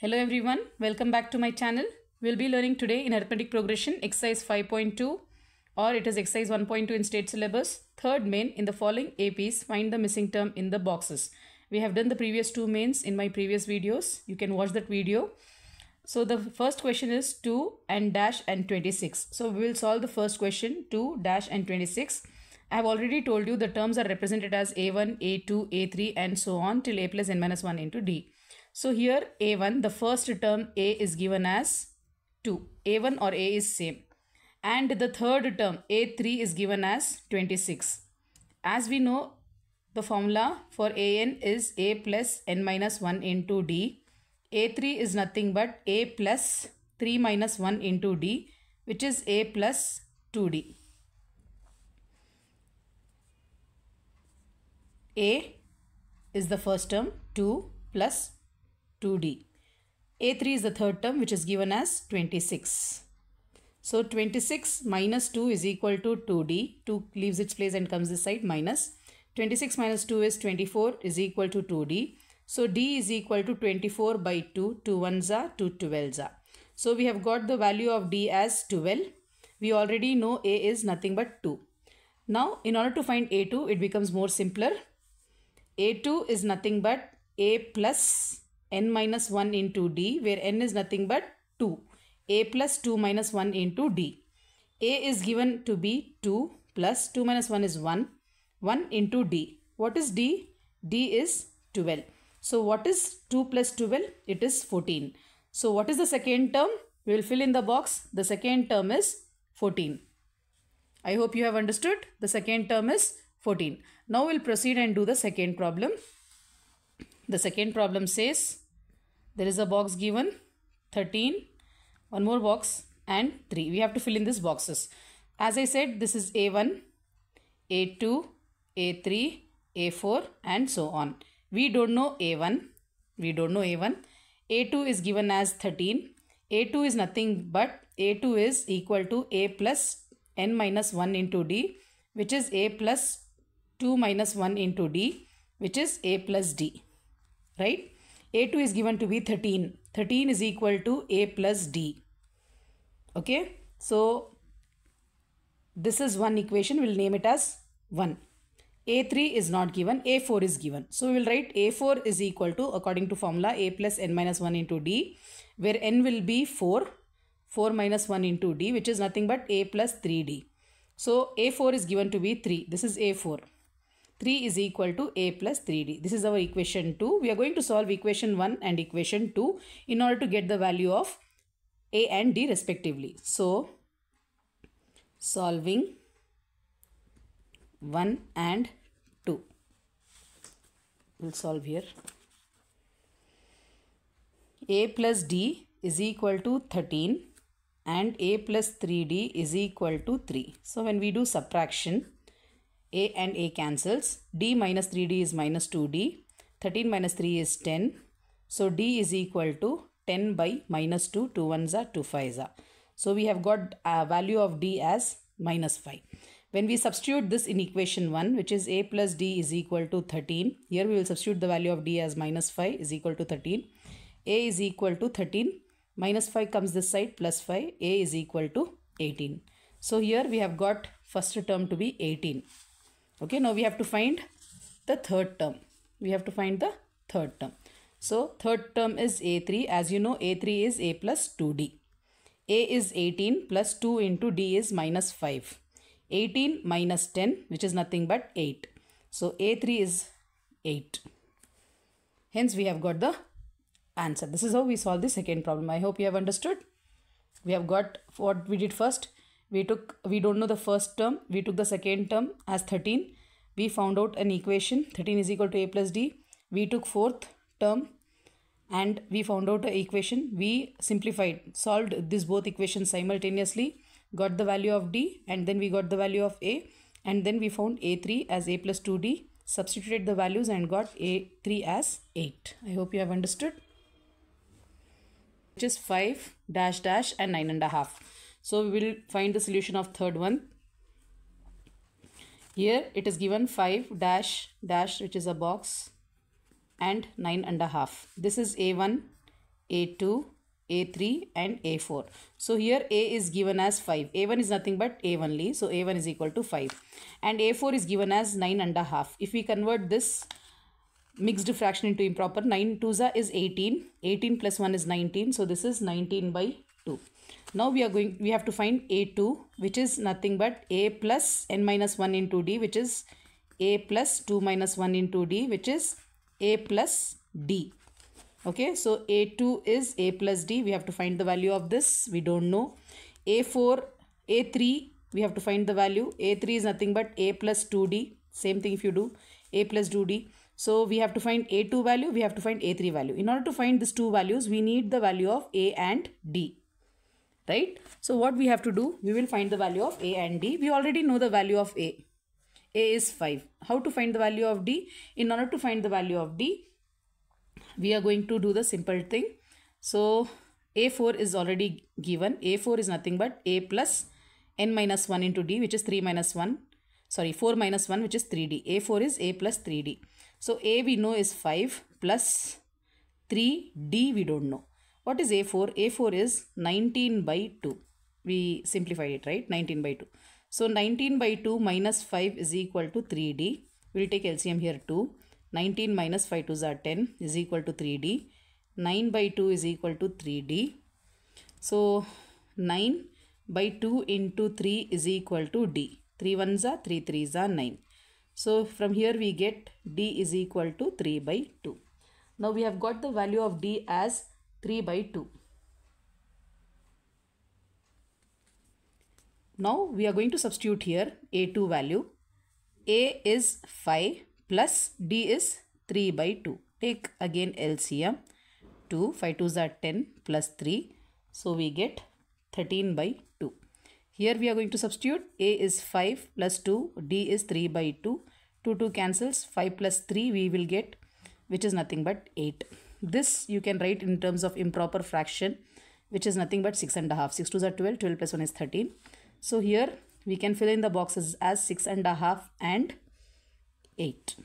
Hello everyone, welcome back to my channel. We'll be learning today in arithmetic progression exercise 5.2 or it is exercise 1.2 in state syllabus. Third main in the following APs find the missing term in the boxes. We have done the previous two mains in my previous videos. You can watch that video. So the first question is 2 and dash and 26. So we will solve the first question 2 dash and 26. I have already told you the terms are represented as a1, a2, a3 and so on till a plus n minus 1 into d. So here a1 the first term a is given as 2. a1 or a is same. And the third term a3 is given as 26. As we know the formula for an is a plus n minus 1 into d. a3 is nothing but a plus 3 minus 1 into d which is a plus 2d. A is the first term 2 plus 2d. A3 is the third term which is given as 26. So 26 minus 2 is equal to 2d. 2 leaves its place and comes this side minus. 26 minus 2 is 24 is equal to 2d. So d is equal to 24 by 2. 2 ones are 2 12s are. So we have got the value of d as 12. We already know a is nothing but 2. Now in order to find a2 it becomes more simpler a2 is nothing but a plus n minus 1 into d where n is nothing but 2. a plus 2 minus 1 into d. a is given to be 2 plus 2 minus 1 is 1. 1 into d. What is d? d is 12. So what is 2 plus 12? It is 14. So what is the second term? We will fill in the box. The second term is 14. I hope you have understood. The second term is 14. Now we'll proceed and do the second problem. The second problem says there is a box given 13, one more box and 3. We have to fill in these boxes. As I said, this is A1, A2, A3, A4 and so on. We don't know A1. We don't know A1. A2 is given as 13. A2 is nothing but A2 is equal to A plus n minus 1 into D which is A plus 2 minus 1 into d which is a plus d right? A2 is given to be 13 13 is equal to a plus d. Okay? So this is one equation. We'll name it as 1 a3 is not given. A4 is given. So we will write a4 is equal to according to formula a plus n minus 1 into d where n will be 4 4 minus 1 into d which is nothing but a plus 3d so a4 is given to be 3 this is a4 3 is equal to a plus 3d. This is our equation 2. We are going to solve equation 1 and equation 2 in order to get the value of a and d respectively. So, solving 1 and 2. We'll solve here. a plus d is equal to 13 and a plus 3d is equal to 3. So, when we do subtraction, a and a cancels. d minus 3d is minus 2d. 13 minus 3 is 10. So d is equal to 10 by minus 2. 2 ones are 2 5s are. So we have got a value of d as minus 5. When we substitute this in equation 1 which is a plus d is equal to 13. Here we will substitute the value of d as minus 5 is equal to 13. a is equal to 13. Minus 5 comes this side plus 5. a is equal to 18. So here we have got first term to be 18 okay now we have to find the third term. We have to find the third term. So third term is a3 as you know a3 is a plus 2d a is 18 plus 2 into d is minus 5 18 minus 10 which is nothing but 8 so a3 is 8 hence we have got the answer. This is how we solve the second problem. I hope you have understood. We have got what we did first we took we don't know the first term. We took the second term as 13 we found out an equation. 13 is equal to a plus d. We took fourth term and we found out an equation. We simplified solved this both equations simultaneously got the value of d and then we got the value of a and then we found a3 as a plus 2d substituted the values and got a3 as 8 i hope you have understood. Which is 5 dash dash and 9 and a half so we will find the solution of third one. Here it is given 5 dash dash which is a box and 9 and a half. This is A1, A2, A3 and A4. So here A is given as 5. A1 is nothing but A only. So A1 is equal to 5. And A4 is given as 9 and a half. If we convert this mixed fraction into improper, 9 2 is 18. 18 plus 1 is 19. So this is 19 by 2. Now we are going, we have to find A2 which is nothing but A plus n minus 1 into D which is A plus 2 minus 1 into D which is A plus D. Okay so a2 is a plus d. We have to find the value of this. We don't know. A4 a3 we have to find the value. A3 is nothing but a plus 2d same thing if you do. A plus 2d so we have to find a2 value. We have to find a3 value. In order to find these two values we need the value of a and d right so what we have to do we will find the value of a and d we already know the value of a a is 5 how to find the value of d in order to find the value of d we are going to do the simple thing. So A4 is already given. A4 is nothing but A plus n minus 1 into D which is 3 minus 1. Sorry 4 minus 1 which is 3D. A4 is A plus 3D. So A we know is 5 plus 3D we don't know. What is A4? A4 is 19 by 2. We simplified it right 19 by 2. So 19 by 2 minus 5 is equal to 3D. We'll take LCM here 2. 19 minus 5 2s are 10 is equal to 3D. 9 by 2 is equal to 3D. So 9 by 2 into 3 is equal to D. 3 1s are 3 3s are 9. So from here we get D is equal to 3 by 2. Now we have got the value of D as 3 by 2. Now we are going to substitute here A2 value. A is 5 plus D is 3 by 2. Take again LCM 2, 5 2s are 10 plus 3. So we get 13 by 2. Here we are going to substitute A is 5 plus 2, D is 3 by 2. 2 2 cancels 5 plus 3 we will get which is nothing but 8. This you can write in terms of improper fraction which is nothing but 6 and a half. 6 2s are 12, 12 plus 1 is 13. So here we can fill in the boxes as 6 and a half and 8.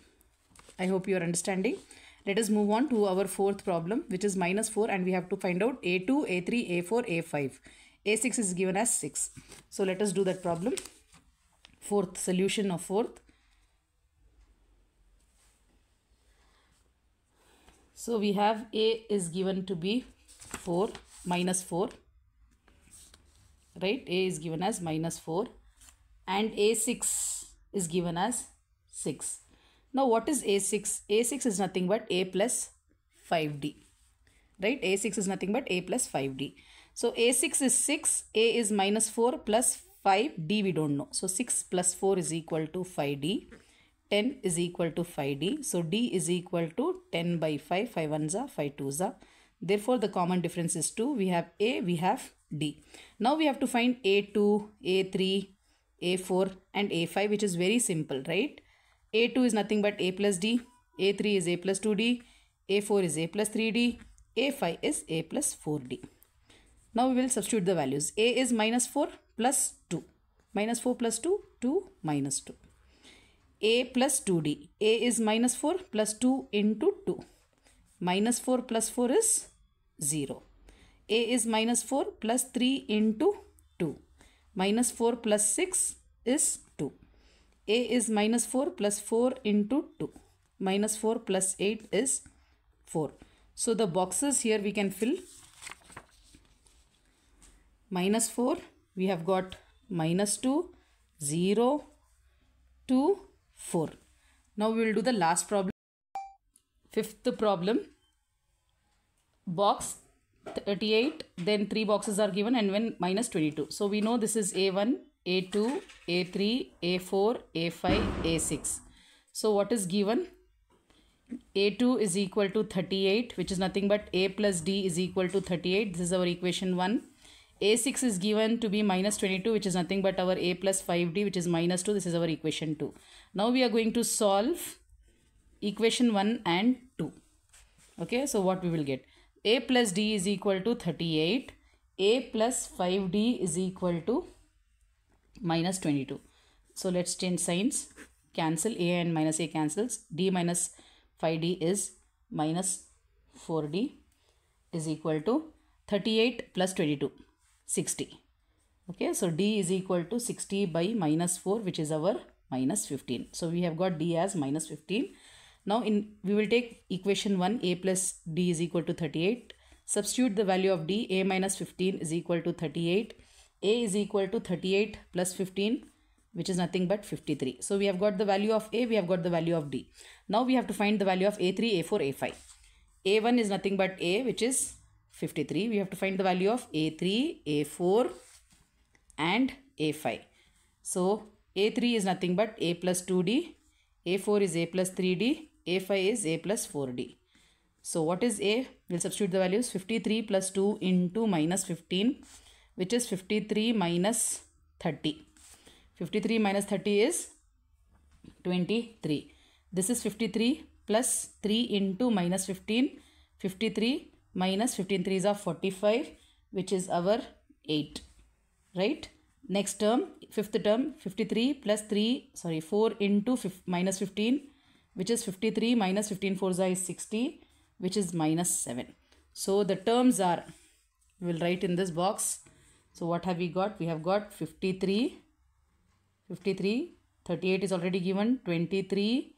I hope you are understanding. Let us move on to our fourth problem which is minus 4 and we have to find out A2, A3, A4, A5. A6 is given as 6. So let us do that problem. Fourth solution of fourth. So we have A is given to be 4 minus 4 right A is given as minus 4 and A6 is given as 6 now what is A6? A6 is nothing but A plus 5D. Right? A6 is nothing but A plus 5D. So A6 is 6, A is minus 4 plus 5, D we don't know. So 6 plus 4 is equal to 5D. 10 is equal to 5D. So D is equal to 10 by 5. 5 ones are 5 twos are. Therefore the common difference is 2. We have A, we have D. Now we have to find A2, A3, A4 and A5 which is very simple, right? A2 is nothing but A plus D. A3 is A plus 2D. A4 is A plus 3D. A5 is A plus 4D. Now we will substitute the values. A is minus 4 plus 2. Minus 4 plus 2, 2 minus 2. A plus 2D. A is minus 4 plus 2 into 2. Minus 4 plus 4 is 0. A is minus 4 plus 3 into 2. Minus 4 plus 6 is 2. a is minus 4 plus 4 into 2. Minus 4 plus 8 is 4. So the boxes here we can fill. Minus 4, we have got minus 2, 0, 2, 4. Now we will do the last problem. Fifth problem. Box 38, then 3 boxes are given and when minus 22. So we know this is A1, a2, A3, A4, A5, A6. So what is given? A2 is equal to 38 which is nothing but A plus D is equal to 38. This is our equation 1. A6 is given to be minus 22 which is nothing but our A plus 5D which is minus 2. This is our equation 2. Now we are going to solve equation 1 and 2. Okay, so what we will get? A plus D is equal to 38. A plus 5D is equal to minus 22. So let's change signs. Cancel a and minus a cancels. d minus 5d is minus 4d. is equal to 38 plus 22 60 okay so d is equal to 60 by minus 4 which is our minus 15 so we have got d as minus 15 now in we will take equation 1 a plus d is equal to 38 substitute the value of d a minus 15 is equal to 38 a is equal to 38 plus 15 which is nothing but 53 so we have got the value of a we have got the value of d. Now we have to find the value of a3 a4 a5 a1 is nothing but a which is 53 we have to find the value of a3 a4 and a5 so a3 is nothing but a plus 2d a4 is a plus 3d a5 is a plus 4d so what is a? We'll substitute the values 53 plus 2 into minus 15 which is 53 minus 30 53 minus 30 is 23 this is 53 plus 3 into minus 15 53 minus 15 3 is of 45 which is our 8 right? Next term fifth term 53 plus 3 sorry 4 into minus 15 which is 53 minus 15 4 is 60 which is minus 7 so the terms are we will write in this box. So what have we got? We have got 53 53 38 is already given 23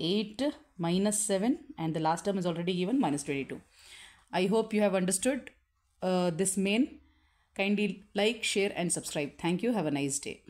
8 minus 7 and the last term is already given minus 22 I hope you have understood uh, this main. Kindly like, share and subscribe. Thank you. Have a nice day.